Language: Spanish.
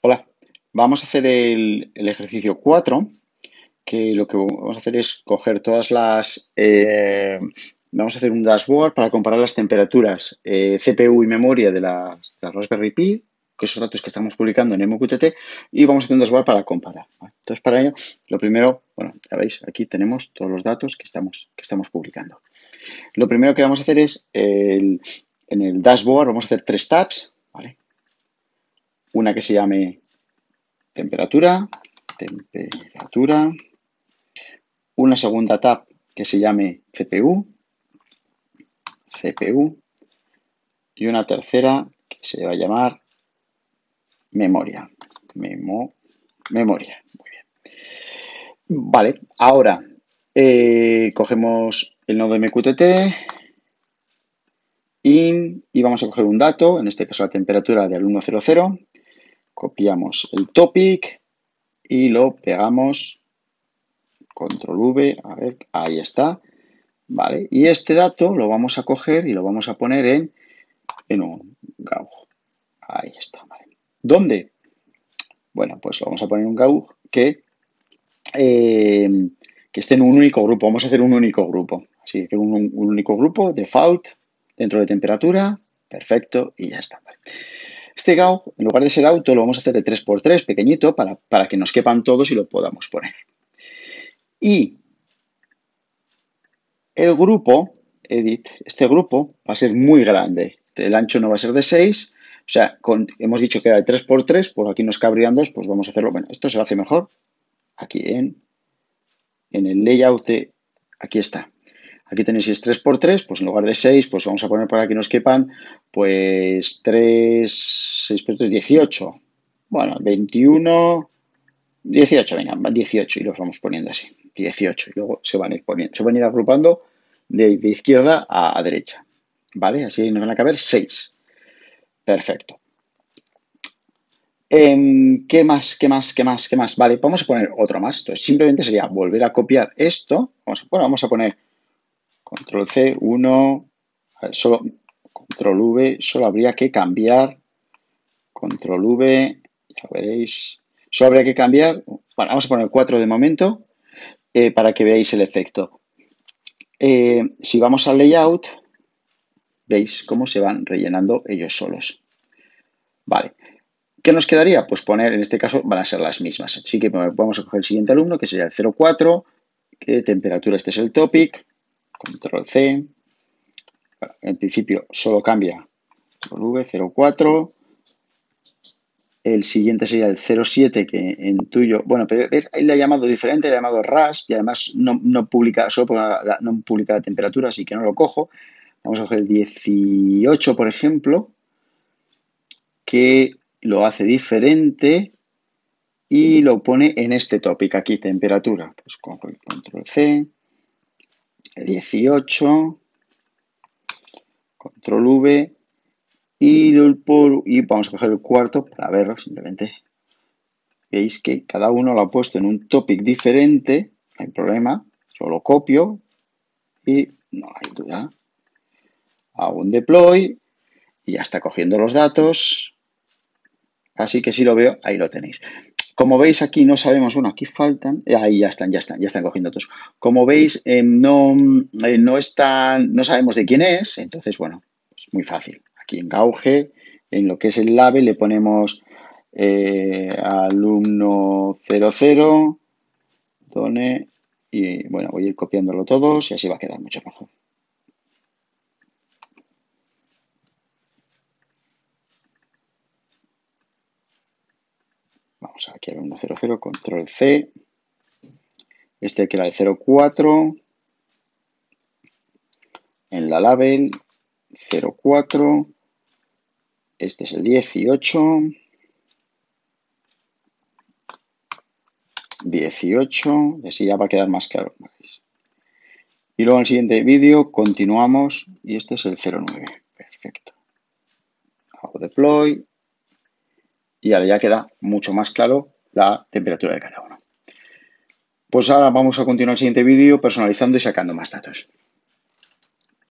Hola, vamos a hacer el, ejercicio 4, que lo que vamos a hacer es coger todas las... Eh, vamos a hacer un dashboard para comparar las temperaturas eh, CPU y memoria de las, Raspberry Pi, que esos datos que estamos publicando en MQTT, y vamos a hacer un dashboard para comparar. Entonces, para ello, lo primero, bueno, ya veis, aquí tenemos todos los datos que estamos, que estamos publicando. Lo primero que vamos a hacer es, en el dashboard, vamos a hacer tres tabs. Una que se llame temperatura, temperatura, una segunda tab que se llame CPU, CPU, y una tercera que se va a llamar memoria, Memo, memoria. Muy bien. Vale, ahora eh, cogemos el nodo MQTT y, y vamos a coger un dato, en este caso la temperatura del 100, copiamos el topic y lo pegamos, control V, a ver, ahí está, ¿vale? Y este dato lo vamos a coger y lo vamos a poner en, en un GAUG. Ahí está, ¿vale? ¿Dónde? Bueno, pues lo vamos a poner en un GAUG que, eh, que esté en un único grupo. Vamos a hacer un único grupo. Así que un, un único grupo, default, dentro de temperatura, perfecto, y ya está. ¿vale? En lugar de ser auto, lo vamos a hacer de 3x3, pequeñito, para, que nos quepan todos y lo podamos poner. Y el grupo, edit, este grupo va a ser muy grande. El ancho no va a ser de 6, o sea, hemos dicho que era de 3x3, por aquí nos cabrían dos, pues vamos a hacerlo. Bueno, esto se hace mejor aquí en, en el layout de, aquí está. Aquí tenéis si es 3x3, pues en lugar de 6, pues vamos a poner para que nos quepan, pues 3, 6 por 3, 18. Bueno, 21, 18, venga, 18 y los vamos poniendo así, 18. Y luego se van a ir poniendo, se van a ir agrupando de, izquierda a, derecha. ¿Vale? Así nos van a caber 6. Perfecto. Em, ¿Qué más? ¿Qué más? ¿Qué más? ¿Qué más? Vale, vamos a poner otro más. Entonces, simplemente sería volver a copiar esto. Vamos, bueno, vamos a poner Control C, 1, solo, Control V, solo habría que cambiar, Control V, ya veréis, solo habría que cambiar, bueno, vamos a poner 4 de momento eh, para que veáis el efecto. Eh, si vamos al layout, veis cómo se van rellenando ellos solos. Vale. ¿Qué nos quedaría? Pues poner, en este caso, van a ser las mismas. Así que vamos a coger el siguiente alumno, que sería el 04, que temperatura, este es el topic, control C. En principio solo cambia V, 04. El siguiente sería el 07, que en tuyo, bueno, pero él le ha llamado diferente, le ha llamado RASP y además no, publica, solo no publica la temperatura, así que no lo cojo. Vamos a coger el 18, por ejemplo, que lo hace diferente y lo pone en este tópico aquí, temperatura. Pues cojo control C, 18, control V y, y vamos a coger el cuarto para verlo simplemente. Veis que cada uno lo ha puesto en un topic diferente, no hay problema, yo lo copio y no hay duda. Hago un deploy y ya está cogiendo los datos. Así que si lo veo, ahí lo tenéis. Como veis aquí no sabemos, bueno, aquí faltan, eh, ahí ya están, ya están, ya están cogiendo todos. Como veis, eh, no, eh, no no sabemos de quién es, entonces, bueno, es muy fácil. Aquí en Gauge, en lo que es el label, le ponemos alumno 00, done, y bueno, voy a ir copiándolo todos y así va a quedar mucho mejor. Aquí al 100, control C. Este que era el 04. En la label 04. Este es el 18. 18. Así ya va a quedar más claro. Y luego en el siguiente vídeo continuamos y este es el 09. Perfecto. Hago deploy y ahora ya queda mucho más claro la temperatura de cada uno. Pues ahora vamos a continuar el siguiente vídeo personalizando y sacando más datos.